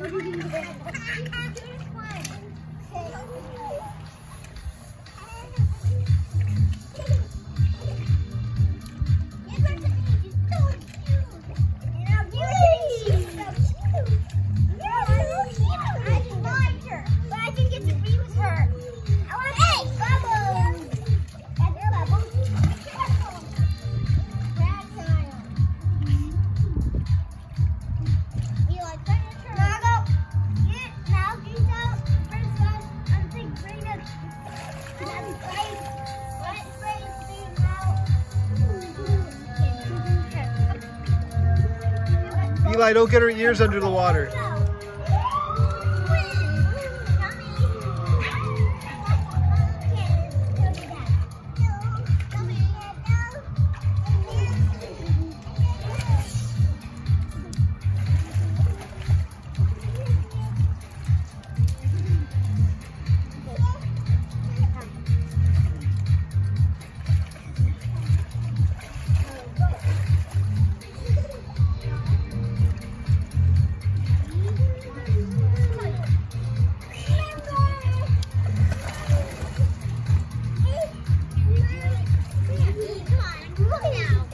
There's one. Eli, don't get her ears under the water.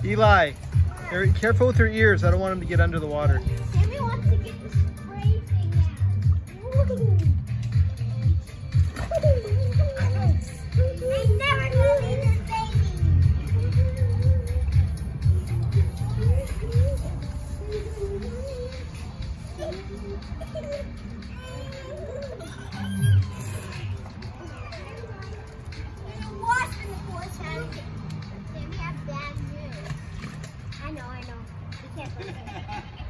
Eli, very careful with her ears. I don't want them to get under the water. Sammy wants to get the spray thing I Yes.